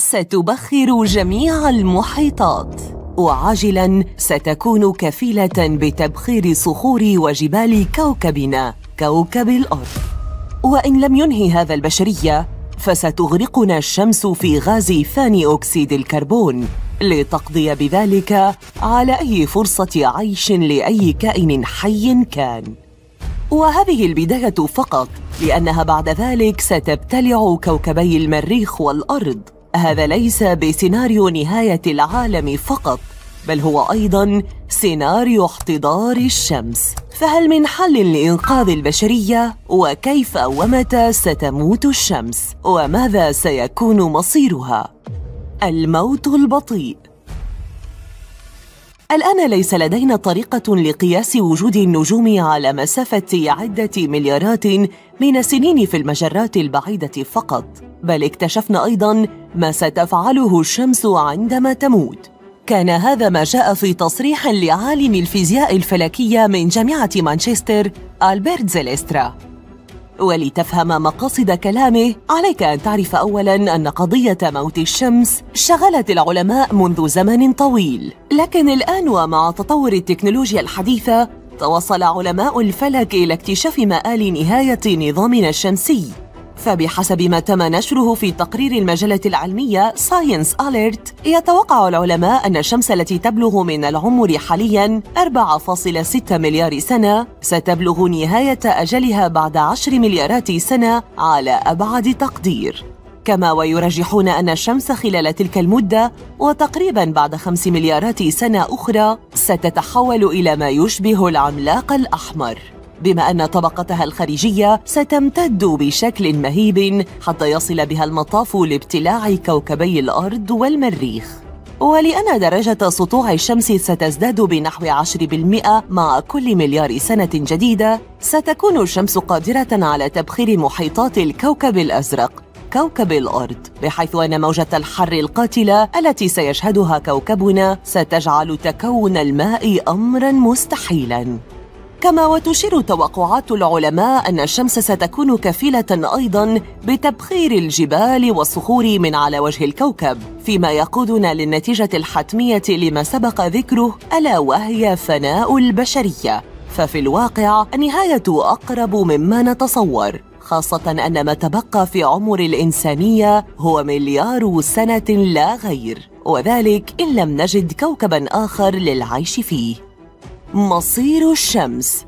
ستبخر جميع المحيطات. وعاجلا ستكون كفيلة بتبخير صخور وجبال كوكبنا كوكب الأرض. وإن لم ينهي هذا البشرية فستغرقنا الشمس في غاز ثاني أكسيد الكربون. لتقضي بذلك على أي فرصة عيش لأي كائن حي كان. وهذه البداية فقط لأنها بعد ذلك ستبتلع كوكبي المريخ والأرض. هذا ليس بسيناريو نهاية العالم فقط بل هو أيضا سيناريو احتضار الشمس. فهل من حل لإنقاذ البشرية؟ وكيف ومتى ستموت الشمس؟ وماذا سيكون مصيرها؟ الموت البطيء. الآن ليس لدينا طريقة لقياس وجود النجوم على مسافة عدة مليارات من السنين في المجرات البعيدة فقط، بل اكتشفنا أيضاً ما ستفعله الشمس عندما تموت. كان هذا ما جاء في تصريح لعالم الفيزياء الفلكية من جامعة مانشستر ألبرت زيليسترا ولتفهم مقاصد كلامه عليك أن تعرف اولا أن قضية موت الشمس شغلت العلماء منذ زمن طويل. لكن الآن ومع تطور التكنولوجيا الحديثة توصل علماء الفلك إلى اكتشاف مآل نهاية نظامنا الشمسي. فبحسب ما تم نشره في تقرير المجلة العلمية ساينس أليرت يتوقع العلماء أن الشمس التي تبلغ من العمر حالياً 4.6 مليار سنة. ستبلغ نهاية أجلها بعد 10 مليارات سنة على أبعد تقدير. كما ويرجحون أن الشمس خلال تلك المدة وتقريبا بعد خمس مليارات سنة أخرى ستتحول إلى ما يشبه العملاق الأحمر. بما أن طبقتها الخارجية ستمتد بشكل مهيب حتى يصل بها المطاف لابتلاع كوكبي الأرض والمريخ. ولأن درجة سطوع الشمس ستزداد بنحو 10% مع كل مليار سنة جديدة ستكون الشمس قادرة على تبخير محيطات الكوكب الأزرق كوكب الأرض بحيث أن موجة الحر القاتلة التي سيشهدها كوكبنا ستجعل تكون الماء أمراً مستحيلاً. كما وتشير توقعات العلماء أن الشمس ستكون كفيلة أيضا بتبخير الجبال والصخور من على وجه الكوكب فيما يقودنا للنتيجة الحتمية لما سبق ذكره ألا وهي فناء البشرية. ففي الواقع النهاية أقرب مما نتصور خاصة أن ما تبقى في عمر الإنسانية هو مليار سنة لا غير وذلك إن لم نجد كوكبا آخر للعيش فيه. مصير الشمس.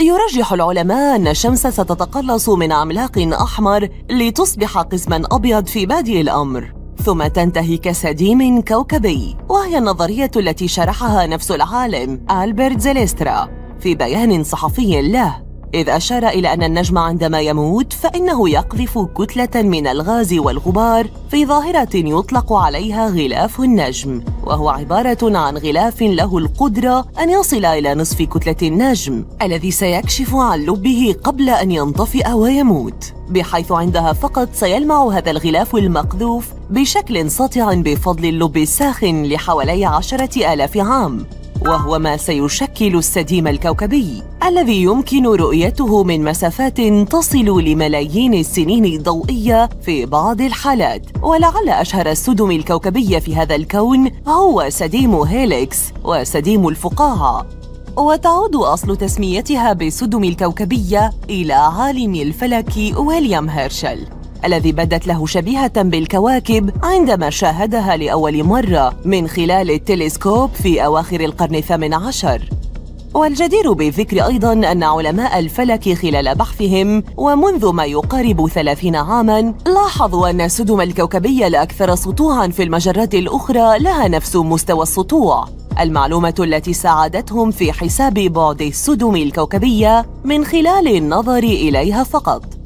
يرجح العلماء أن الشمس ستتقلص من عملاق أحمر لتصبح قسما أبيض في بادئ الأمر ثم تنتهي كسديم كوكبي وهي النظرية التي شرحها نفس العالم ألبرت زيليسترا في بيان صحفي له. إذ أشار إلى أن النجم عندما يموت فإنه يقذف كتلة من الغاز والغبار في ظاهرة يطلق عليها غلاف النجم وهو عبارة عن غلاف له القدرة أن يصل إلى نصف كتلة النجم الذي سيكشف عن لبه قبل أن ينطفئ ويموت. بحيث عندها فقط سيلمع هذا الغلاف المقذوف بشكل ساطع بفضل اللب الساخن لحوالي عشرة آلاف عام. وهو ما سيشكل السديم الكوكبي الذي يمكن رؤيته من مسافات تصل لملايين السنين الضوئية في بعض الحالات. ولعل أشهر السدم الكوكبية في هذا الكون هو سديم هيليكس وسديم الفقاعه وتعود أصل تسميتها بالسدم الكوكبية إلى عالم الفلك ويليام هيرشل. الذي بدت له شبيهة بالكواكب عندما شاهدها لأول مرة من خلال التلسكوب في أواخر القرن الثامن عشر. والجدير بالذكر أيضا أن علماء الفلك خلال بحثهم ومنذ ما يقارب ثلاثين عاما لاحظوا أن السدم الكوكبية الأكثر سطوعا في المجرات الأخرى لها نفس مستوى السطوع. المعلومة التي ساعدتهم في حساب بعد السدم الكوكبية من خلال النظر إليها فقط.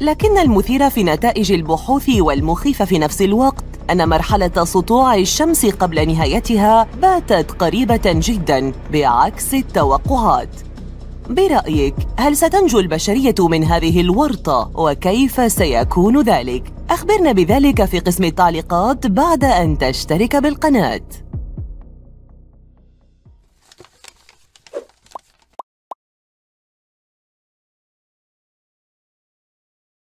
لكن المثير في نتائج البحوث والمخيف في نفس الوقت أن مرحلة سطوع الشمس قبل نهايتها باتت قريبة جدا بعكس التوقعات. برأيك هل ستنجو البشرية من هذه الورطة وكيف سيكون ذلك؟ أخبرنا بذلك في قسم التعليقات بعد أن تشترك بالقناة.